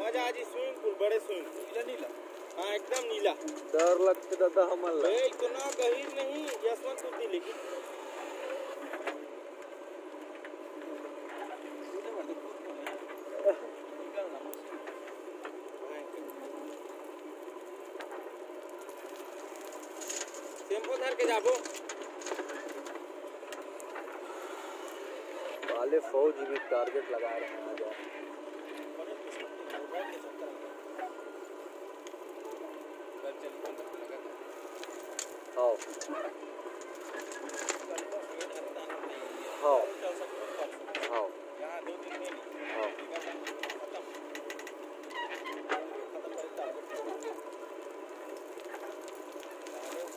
मज़ा आ जी स्विमिंग पूल बड़े स्विमिंग पूल। नीला नीला। हाँ एकदम नीला। डर लगते दादा हमल इतना गहीर नहीं यशवंत कुत्ती लेकिन टेंपो धर के जाबो। वाले फौज भी टारगेट लगा रहे हैं हाँ हाँ हाँ यहाँ दो दिन में हाँ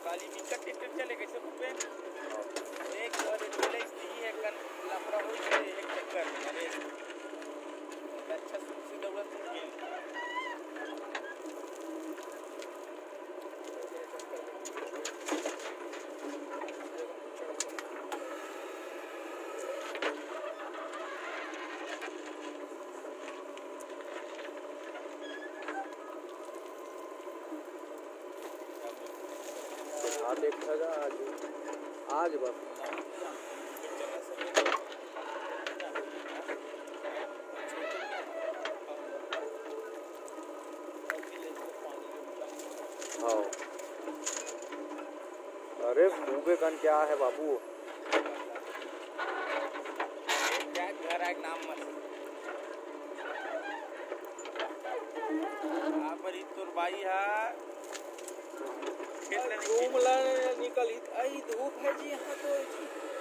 काली मिक्का ट्रैक्टर चले कैसे रुपए एक और पहले स्थिति है कल लफड़ा हुई है एक चक्कर में अरे अच्छा से दौड़त नहीं हाँ देखेगा आज आज बस अरे भूखे कन क्या है बाबू? घर है नाम यहाँ पर है। धूप है जी यहाँ तो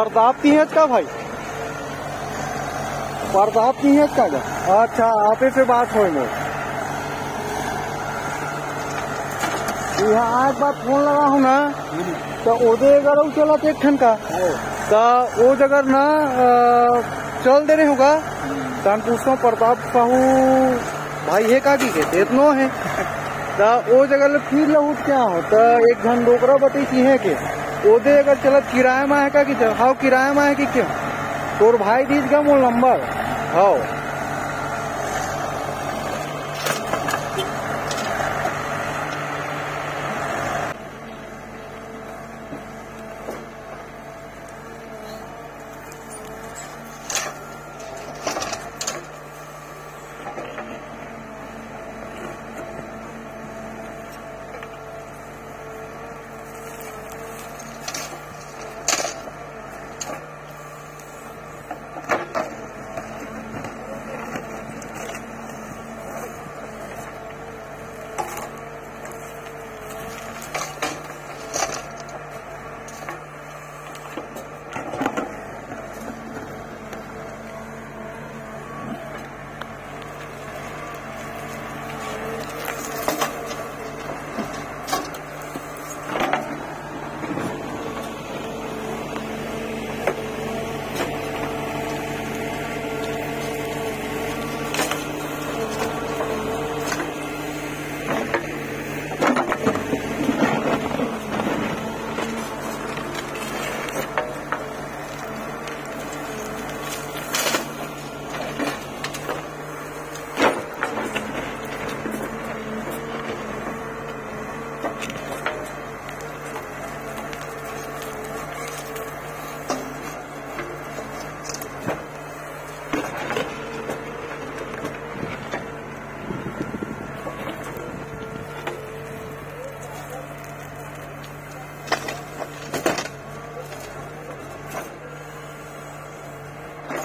प्रताप की है का भाई? प्रताप की है का गा? अच्छा आपे से बात हो यहाँ एक बार फ़ोन लगा हूँ ना तो ओदे अगर चला एक ठन का। तो वो जगह ना चल दे रहे होगा। तो हम पूछता हूँ प्रताप साहू भाई है का की के इतनो है। तो वो जगह फिर लहुट क्या हो? तो एक घन डोकरा बटी की है के ओदे अगर चलत किराया में है का कि चल? हाउ किराए में है कि क्यों? तोर भाई दीज मोल नंबर। How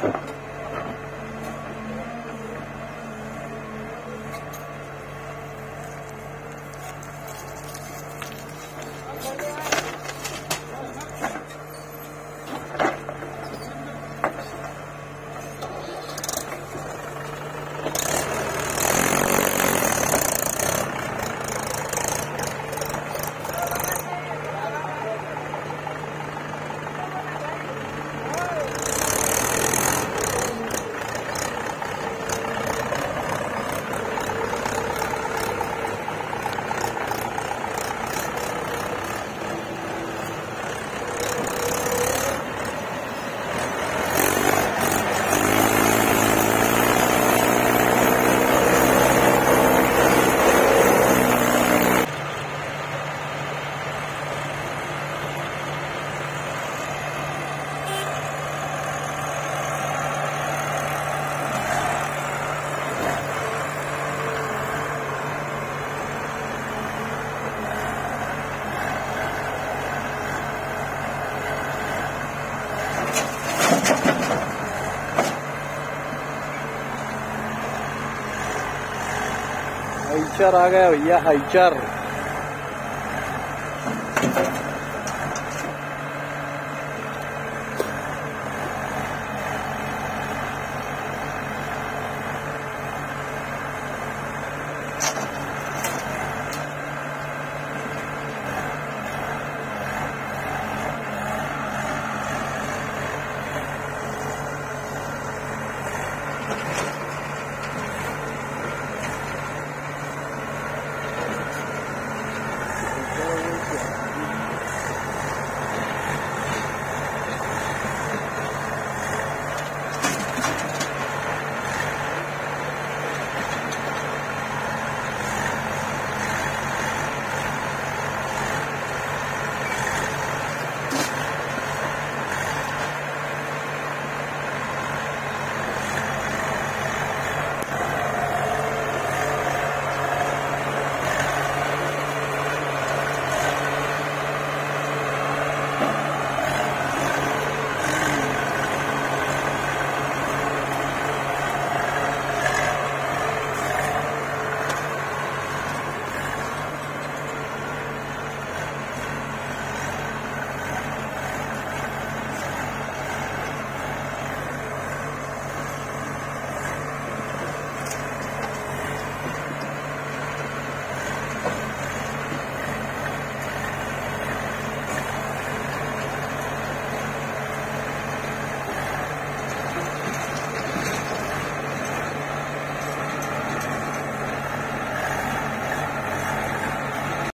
Thanks. हाईचर आ गया भैया हाइचर